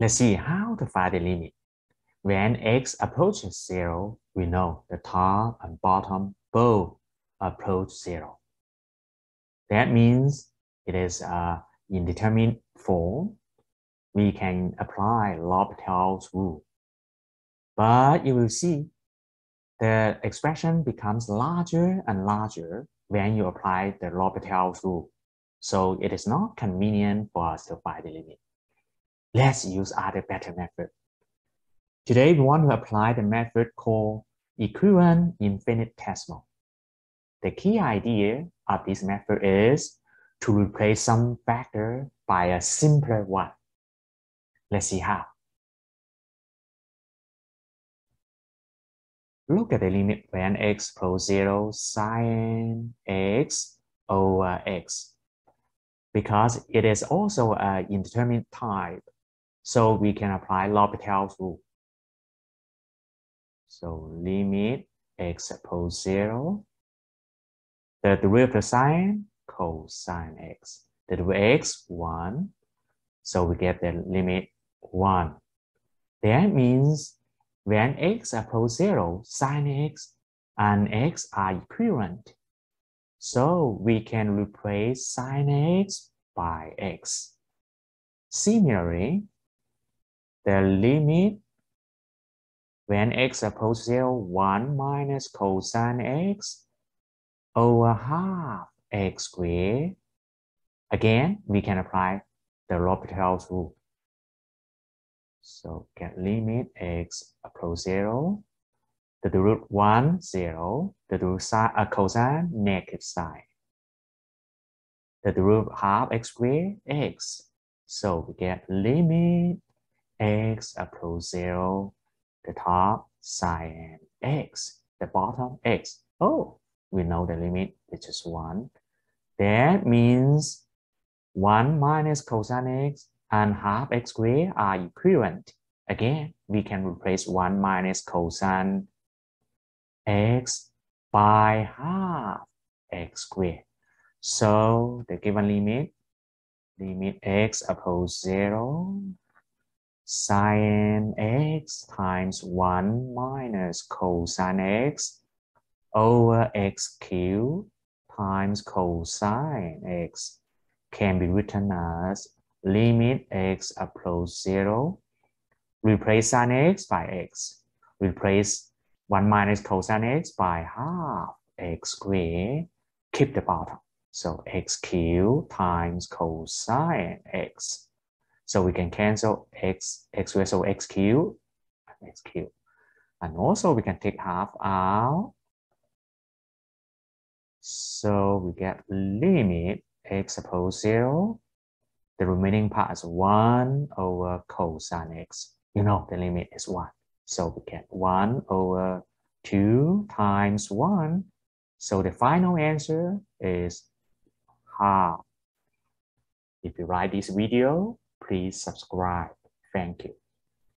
Let's see how to find the limit. When x approaches zero, we know the top and bottom both approach zero. That means it is a indeterminate form. We can apply L'Hopital's rule. But you will see the expression becomes larger and larger when you apply the L'Hopital's rule. So it is not convenient for us to find the limit. Let's use other better method. Today we want to apply the method called equivalent infinitesimal. The key idea of this method is to replace some factor by a simpler one. Let's see how. Look at the limit when x equals 0 sine x over x. Because it is also an indeterminate type, so we can apply L'Hopital's rule. So limit x equals 0. The derivative of sine cosine x. The derivative x 1. So we get the limit 1. That means when x approaches 0, sine x and x are equivalent. So we can replace sine x by x. Similarly, the limit when x approaches 0, 1 minus cosine x over half x squared. Again, we can apply the L'Hopital's rule. So get limit x approach 0, the root 1, 0, the root sine, uh, cosine, negative sine. The root half x squared, x. So we get limit x approach 0 the top sine x, the bottom x. Oh, we know the limit which is 1. That means 1 minus cosine x and half x squared are equivalent. Again, we can replace 1 minus cosine x by half x squared. So the given limit, limit x approach 0 sine x times 1 minus cosine x over x cubed times cosine x can be written as limit x approach 0, replace sine x by x, replace 1 minus cosine x by half x squared, keep the bottom. So x cubed times cosine x so we can cancel x, x squared, so x cubed, x cubed. And also we can take half out. So we get limit x approach 0. The remaining part is 1 over cosine x. You know the limit is 1. So we get 1 over 2 times 1. So the final answer is half. If you write this video, please subscribe. Thank you.